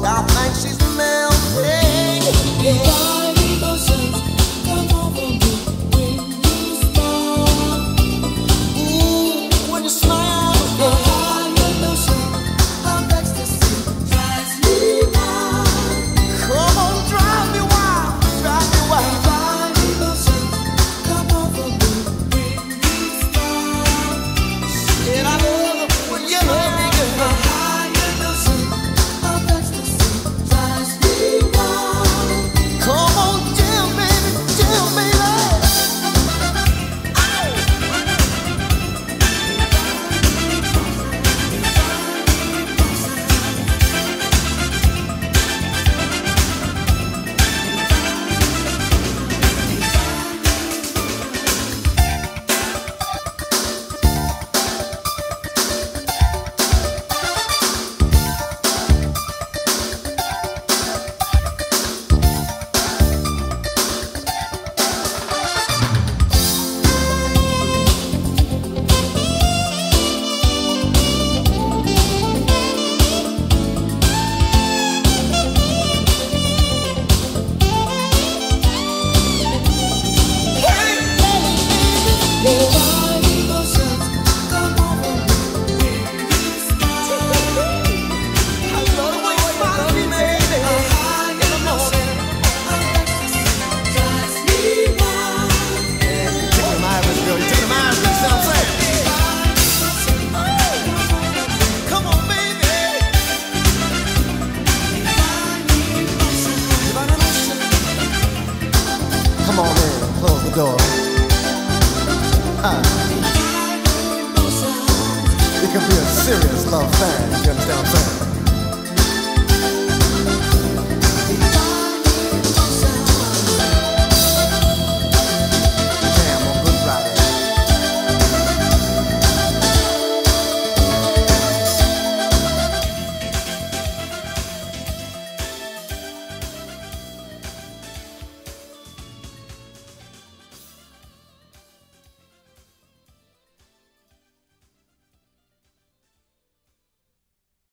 about door. Ah. It can be a serious love thing, you understand what I'm saying?